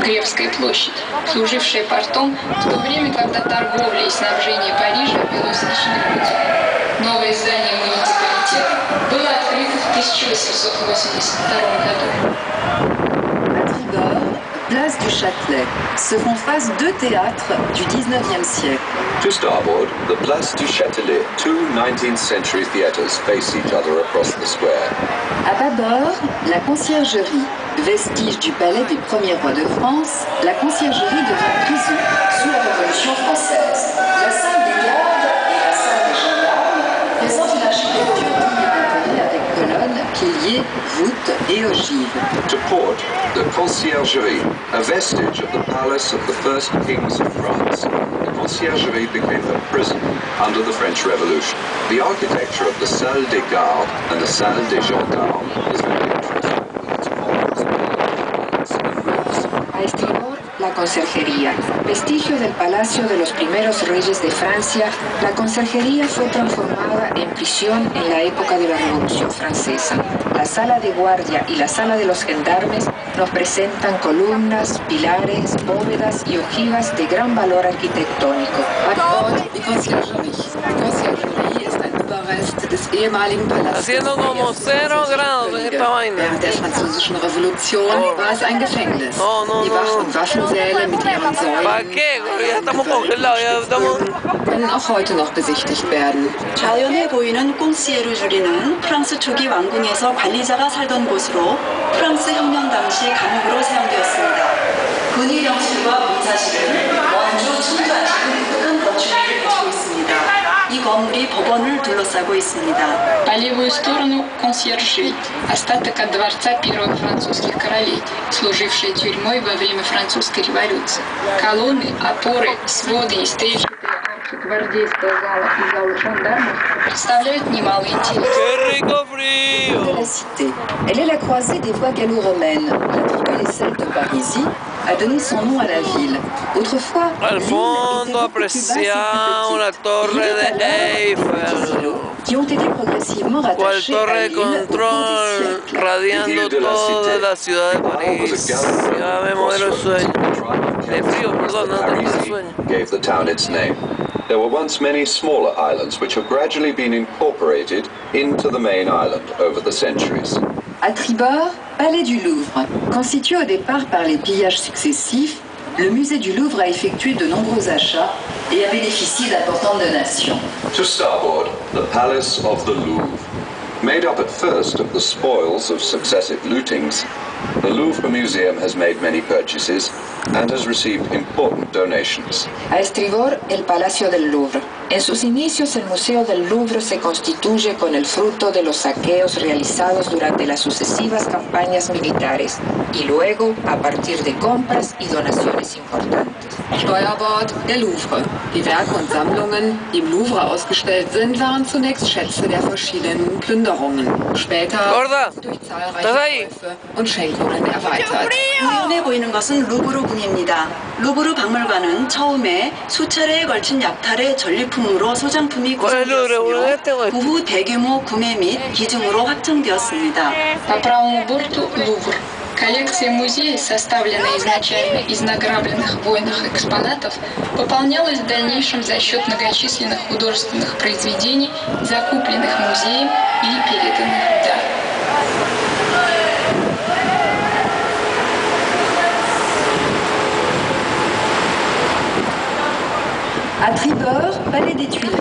Гревская площадь, служившая портом в то время, когда торговля и снабжение Парижа велось личным путем. Новое здание муниципалитета было открыто в 1882 году. À Tribord, place du Châtelet, se font face deux théâtres du 19e siècle. To starboard, the Place du Châtelet, two 19th century theatres face each other across the square. À bâbord, la conciergerie, vestige du palais des premiers rois de France, la conciergerie devint prison sous la Révolution française. Et. To port, the Conciergerie, a vestige of the palace of the first kings of France. The Conciergerie became a prison under the French Revolution. The architecture of the Salle des Gardes and the Salle des Gendarmes is very interesting. La conserjería. Vestigio del palacio de los primeros reyes de Francia, la conserjería fue transformada en prisión en la época de la Revolución Francesa. La sala de guardia y la sala de los gendarmes nos presentan columnas, pilares, bóvedas y ojivas de gran valor arquitectónico. Haciendo como cero grados en esta vaina. Während der französischen Revolution war es ein Gefängnis. Oh, no, Die no. und Waffensäle mit ihren ¿Para Säulen qué? güey? Ya estamos congelados, ya estamos... können auch heute noch besichtigt werden. 좌연해 보이는 꽁시에르 주리는 프랑스 초기 왕궁에서 관리자가 살던 곳으로 프랑스 혁명 당시 감옥으로 사용되었습니다. 군의 영실과 춘자식은 건물이 법원을 둘러싸고 있습니다. По левую сторону консьержи, остаток от дворца первых французских королей, служившей тюрьмой во время французской революции. Колонны, опоры, своды и стрельчатые арки гвардейского зала и зала жандармов представляют немалый интерес. ¡Qué rico de frío! la cité. Elle est la croisée des voies gallo-romaines. La triple aisselle de Parisie a donné son nom à la ville. Autrefois, Al fondo la petite. torre de Eiffel. îlots qui ont été progressivement cual torre de control radiando toda la ciudad de París. Ya me muero el sueño. De frío, perdón, no tanto de sueño. gave the town its name. There were once many smaller islands which have gradually been incorporated into the main island over the centuries. À Tribord, palais du Louvre. Constitué au départ par les pillages successifs, le musée du Louvre a effectué de nombreux achats et a bénéficié d'importantes donations. To starboard, the Palace of the Louvre. Made up at first of the spoils of successive lootings, the Louvre Museum has made many purchases and has received important donations. A estribor, el Palacio del Louvre. En sus inicios, el Museo del Louvre se constituye con el fruto de los saqueos realizados durante las sucesivas campañas militares y luego a partir de compras y donaciones importantes. Steuerbord der Louvre. Die Werke und Sammlungen, die im Louvre ausgestellt sind, waren zunächst Schätze der verschiedenen Plünderungen. Später Gorda, durch zahlreiche estás ahí? Käufe und Schenkungen erweitert. 우연해 보이는 것은 루브르 궁입니다. 루브르 박물관은 처음에 수차례에 걸친 약탈의 전리품으로 소장품이 ¿Cuál es el Louvre? ¿Uno de este o 구성되었으며 este? 후후 대규모 구매 및 기증으로 확정되었습니다. По правому борту Лувр. Коллекция музея, составленная изначально из награбленных в войнах экспонатов, пополнялась в дальнейшем за счет многочисленных художественных произведений, закупленных музеем или переданных в дар. À Tribord, palais des Tuileries.